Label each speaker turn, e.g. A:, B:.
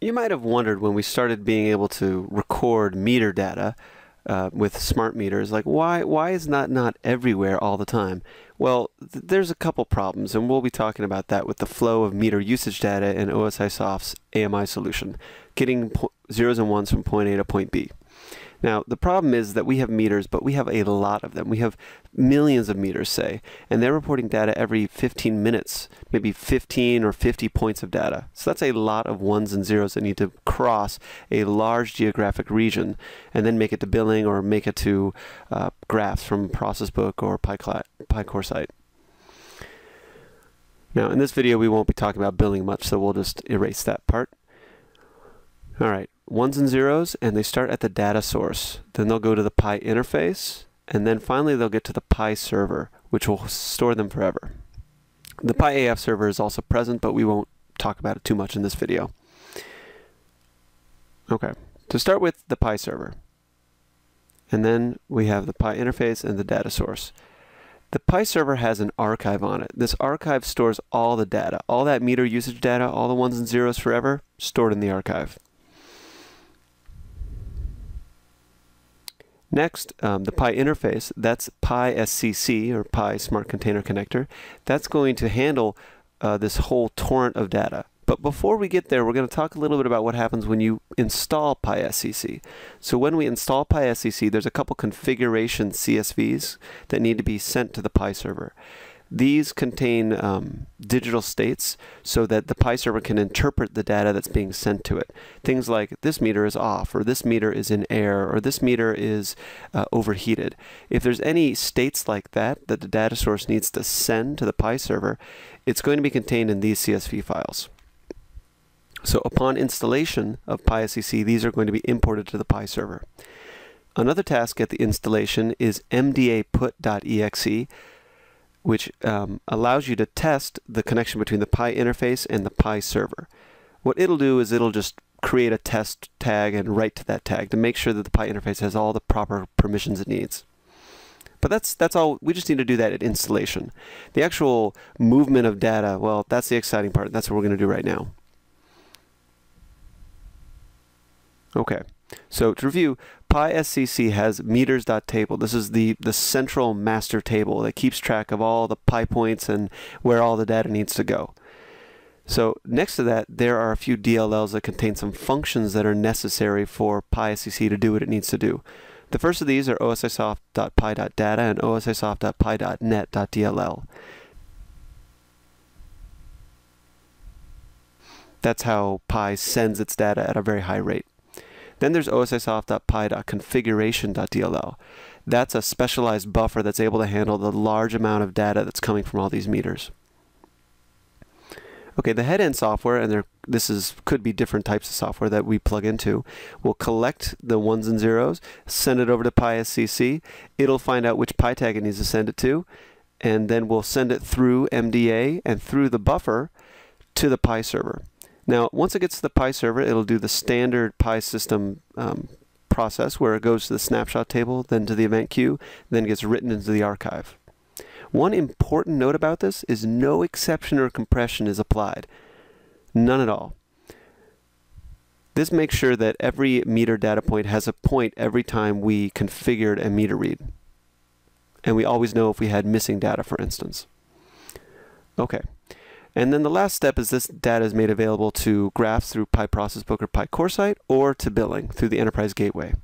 A: You might have wondered when we started being able to record meter data uh, with smart meters, like why why is that not everywhere all the time? Well, th there's a couple problems, and we'll be talking about that with the flow of meter usage data in OSIsoft's AMI solution, getting zeros and ones from point A to point B. Now, the problem is that we have meters, but we have a lot of them. We have millions of meters, say, and they're reporting data every 15 minutes, maybe 15 or 50 points of data. So that's a lot of ones and zeros that need to cross a large geographic region and then make it to billing or make it to uh, graphs from ProcessBook or PI Coresight. Now, in this video, we won't be talking about billing much, so we'll just erase that part. All right, ones and zeros, and they start at the data source. Then they'll go to the Pi interface, and then finally they'll get to the Pi server, which will store them forever. The Pi AF server is also present, but we won't talk about it too much in this video. Okay, to start with the Pi server. And then we have the Pi interface and the data source. The Pi server has an archive on it. This archive stores all the data, all that meter usage data, all the ones and zeros forever, stored in the archive. Next, um, the Pi interface, that's Pi SCC, or Pi Smart Container Connector. That's going to handle uh, this whole torrent of data. But before we get there, we're going to talk a little bit about what happens when you install Pi SCC. So when we install Pi SCC, there's a couple configuration CSVs that need to be sent to the Pi server. These contain um, digital states so that the Pi server can interpret the data that's being sent to it. Things like this meter is off, or this meter is in air, or this meter is uh, overheated. If there's any states like that that the data source needs to send to the Pi server, it's going to be contained in these CSV files. So upon installation of PI SCC, these are going to be imported to the Pi server. Another task at the installation is mdaput.exe which um, allows you to test the connection between the Pi interface and the Pi server. What it'll do is it'll just create a test tag and write to that tag to make sure that the Pi interface has all the proper permissions it needs. But that's that's all. We just need to do that at installation. The actual movement of data, well, that's the exciting part. That's what we're going to do right now. Okay. So to review, PI SCC has meters.table. This is the, the central master table that keeps track of all the Pi points and where all the data needs to go. So next to that, there are a few DLLs that contain some functions that are necessary for PI SCC to do what it needs to do. The first of these are osisoft.pi.data and osisoft.pi.net.dll. That's how Pi sends its data at a very high rate. Then there's osisoft.pi.configuration.dll. That's a specialized buffer that's able to handle the large amount of data that's coming from all these meters. Okay, the head-end software, and there, this is could be different types of software that we plug into, will collect the ones and zeros, send it over to PI SCC. It'll find out which Pi tag it needs to send it to, and then we'll send it through MDA and through the buffer to the Pi server. Now, once it gets to the Pi server, it'll do the standard Pi system um, process where it goes to the snapshot table, then to the event queue, then gets written into the archive. One important note about this is no exception or compression is applied. None at all. This makes sure that every meter data point has a point every time we configured a meter read. And we always know if we had missing data, for instance. Okay. And then the last step is this data is made available to graphs through PI ProcessBook or PI Coresight or to billing through the Enterprise Gateway.